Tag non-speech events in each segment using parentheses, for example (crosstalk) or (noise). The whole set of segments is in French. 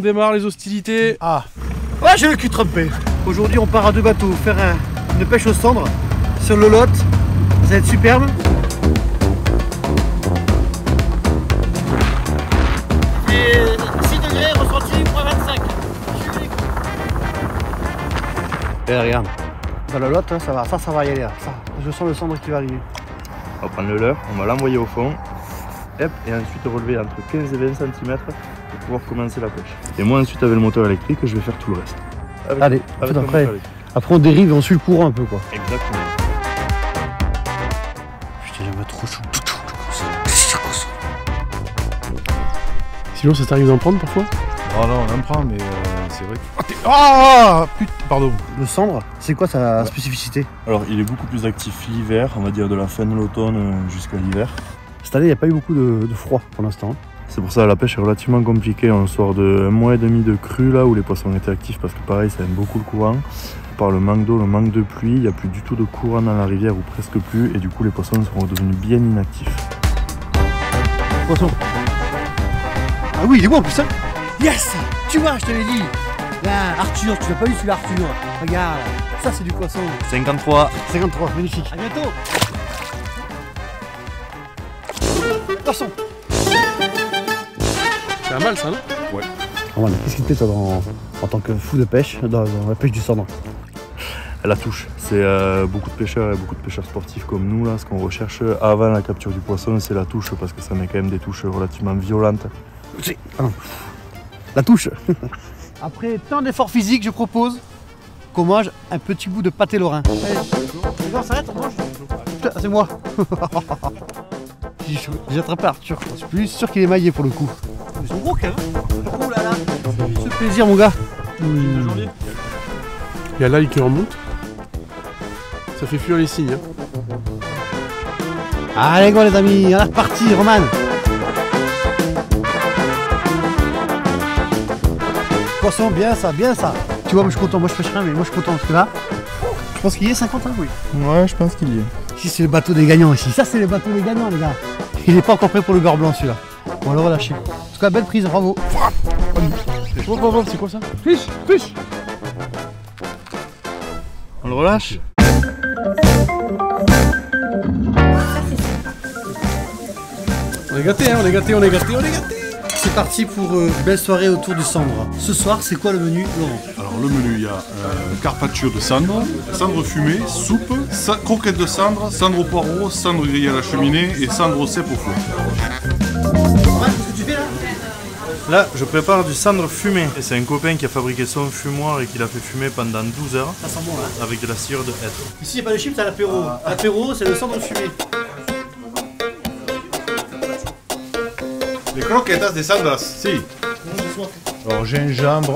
on démarre les hostilités. Ah Ouais, j'ai le cul trempé. Aujourd'hui, on part à deux bateaux faire une pêche aux cendres sur le lot. Ça va être superbe. Et 6 degrés, ressenti, moins 25. Et regarde. Dans le lot, hein, ça va, ça, ça va y aller. Là. Ça, je sens le cendre qui va arriver. On va prendre le leurre, on va l'envoyer au fond. Hop, et ensuite relever entre 15 et 20 cm pouvoir commencer la pêche. Et moi ensuite avec le moteur électrique, je vais faire tout le reste. Avec- Allez, avec après, après on dérive et on suit le courant un peu quoi. Exactement. Putain, j'aime trop chaud. Sinon, ça t'arrive d'en prendre parfois? Oh non, on en prend, mais euh, c'est vrai que. Ah, t'es- Ah Putain, pardon. Le cendre, c'est quoi sa spécificité? Alors il est beaucoup plus actif l'hiver, on va dire de la fin de l'automne euh, jusqu'à l'hiver. Cette année, il n'y a pas eu beaucoup de, de froid pour l'instant. C'est pour ça que la pêche est relativement compliquée. On sort de un mois et demi de crue là où les poissons étaient actifs parce que pareil ça aime beaucoup le courant. Par le manque d'eau, le manque de pluie, il n'y a plus du tout de courant dans la rivière ou presque plus et du coup les poissons seront devenus bien inactifs. Poisson. Ah oui, il est bon en plus, hein Yes Tu vois, je te l'ai dit Là, Arthur, tu l'as pas vu celui-là, Arthur? Regarde, ça c'est du poisson. 53 53, magnifique. À bientôt Poisson C'est un mal ça, non Roman, qu'est-ce qui te plaît toi dans- en tant que fou de pêche, dans, dans la pêche du cendre La touche, c'est euh, beaucoup de pêcheurs et beaucoup de pêcheurs sportifs comme nous là. Ce qu'on recherche avant la capture du poisson, c'est la touche parce que ça met quand même des touches relativement violentes. Ah. La touche (laughs) Après tant d'efforts physiques, je propose qu'on mange un petit bout de pâté lorrain. Allez, les gars, on s'arrête, on mange Putain, c'est moi. (laughs) J'ai attrapé Arthur. Je suis plus sûr qu'il est maillé pour le coup. Ils sont gros quand même. Oh là là C'est plaisir mon gars. Hmm. Il y a l'ail qui remonte. Ça fait fuir les signes. hein. Allez go les amis, on est reparti Roman Poisson, bien ça, bien ça Tu vois, moi je suis content, moi je pêche rien, mais moi je suis content parce que là, je pense qu'il y est 50 ans, oui. Ouais, je pense qu'il y est. Ici c'est le bateau des gagnants ici, ça c'est le bateau des gagnants les gars. Il est pas encore prêt pour le beurre blanc celui-là. On va le relâcher. En tout cas, belle prise, bravo. C'est quoi ça Fiche, fiche On le relâche On est gâtés, hein, on est gâtés, on est gâtés, on est gâtés C'est parti pour euh, belle soirée autour du cendre. Ce soir, c'est quoi le menu, Laurent? Alors, le menu, il y a euh, carpaccio de cendre, cendre fumée, soupe, sa- croquettes de cendre, cendre au poireau, cendre grillée à la cheminée et cendre au cèpe au four. Là, je prépare du cendre fumé. Et c'est un copain qui a fabriqué son fumoir et qui l'a fait fumer pendant 12 heures Ça sent bon là. avec de la cire de hêtre. Ici, il n'y a pas de chips, c'est l'apéro. L'apéro, c'est le cendre fumé. Les croquettes de cendres, si. Alors, gingembre,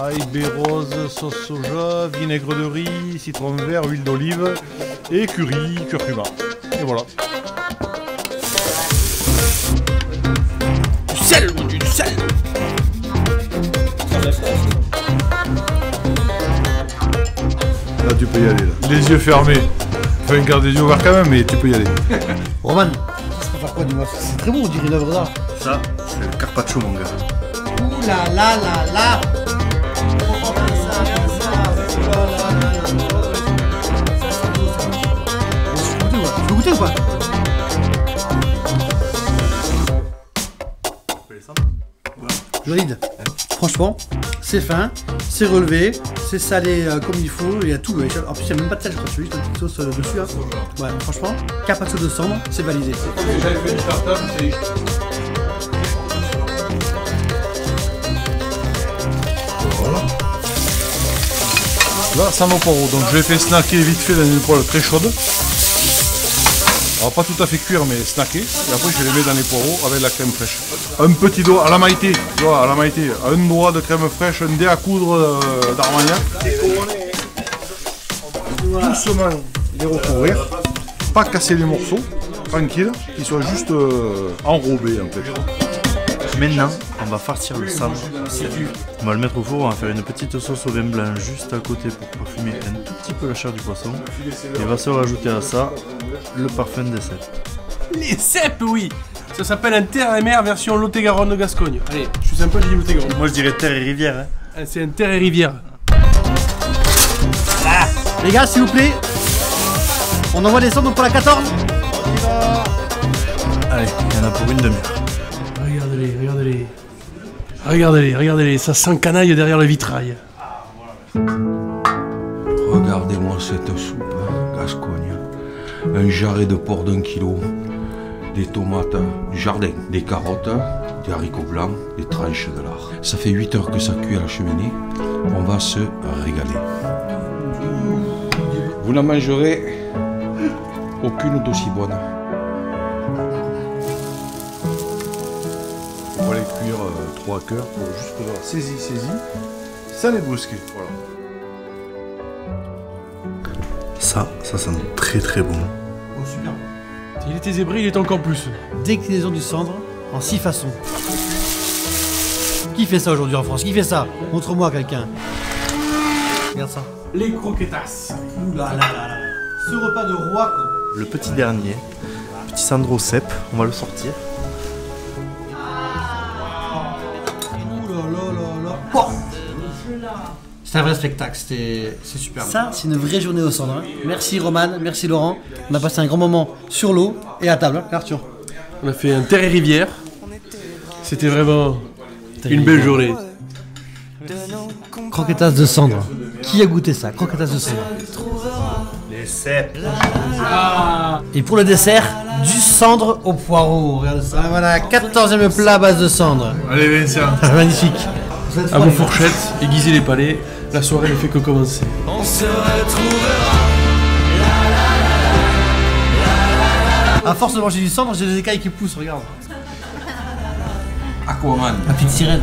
ail, baie rose, sauce soja, vinaigre de riz, citron vert, huile d'olive et curry, curcuma. Et voilà. Du Là, tu peux y aller. Là. Les yeux fermés. Enfin, garde les yeux ouverts quand même, mais tu peux y aller. (laughs) Roman, ça va faire quoi, dis-moi C'est très bon, on dirait une œuvre d'art. Ça, c'est le carpaccio, mon gars. Ouh là là là là Franchement, c'est fin, c'est relevé, c'est salé euh, comme il faut, il y a tout. En plus, il n'y a même pas de sel, je crois, c'est juste une petite sauce euh, dessus. hein. Ouais, franchement, carpaccio de cendre, c'est validé. Là, nos poireaux. Donc, je l'ai fait snacker vite fait dans une poêle très chaude. Alors, pas tout à fait cuire, mais snacker. Et après, je les mets dans les poireaux avec la crème fraîche. Un petit doigt à la maïté. Tu à la maïté. Un doigt de crème fraîche, un dé à coudre euh, d'Armagnac. Doucement les recouvrir. Pas casser les morceaux. Tranquille. Qu'ils soient juste euh, enrobés, en fait. Maintenant, on va farcir le cendre. On va le mettre au four, on va faire une petite sauce au vin blanc juste à côté pour parfumer un tout petit peu la chair du poisson. Et va se rajouter à ça le parfum des cèpes. Les cèpes, oui Ça s'appelle un terre et mer version Lot-et-Garonne de Gascogne. Allez, je suis sympa, je dis Lot-et-Garonne. Moi je dirais terre et rivière. Hein. Ah, C'est un terre et rivière. Les gars, s'il vous plaît, on envoie des cendres pour la 14 Allez, il y en a pour une demi-heure. Regardez-les, regardez-les. Regardez-les, ça s'encanaille derrière le vitrail. Regardez-moi cette soupe, hein, Gascogne. Un jarret de porc d'un kilo, des tomates du jardin, des carottes, des haricots blancs, des tranches de lard. Ça fait 8 heures que ça cuit à la cheminée. On va se régaler. Vous n'en mangerez aucune d'aussi bonne. Va les cuire 3 cœurs pour juste avoir saisi, saisi, sans les brusquer. Voilà. Ça, ça sent très très bon. Oh, super. Il était zébré, il est encore plus. Déclinaison du cendre en six façons. Qui fait ça aujourd'hui en France? Qui fait ça? Montre-moi quelqu'un. Regarde ça. Les croquetas. Ouh là là là là. Ce repas de roi, quoi. Le petit dernier, petit Sandro Cep, on va le sortir. C'est un vrai spectacle, c'était c'est super. Ça, c'est une vraie journée au centre. hein. Merci Roman, merci Laurent. On a passé un grand moment sur l'eau et à table, hein, Arthur. On a fait un terre et rivière. C'était vraiment une belle journée. Croquetas de cendre. Qui a goûté ça Croquetas de cendre? Les cèpes. Et pour le dessert, du cendre au poireau. Regarde ça. Voilà, 14e plat à base de cendre. Allez, Vincent. Magnifique. À vos fourchettes, aiguisez les palais. La soirée ne fait que commencer. À force de manger du cendre, j'ai des écailles qui poussent, regarde. Aquaman. La petite sirène.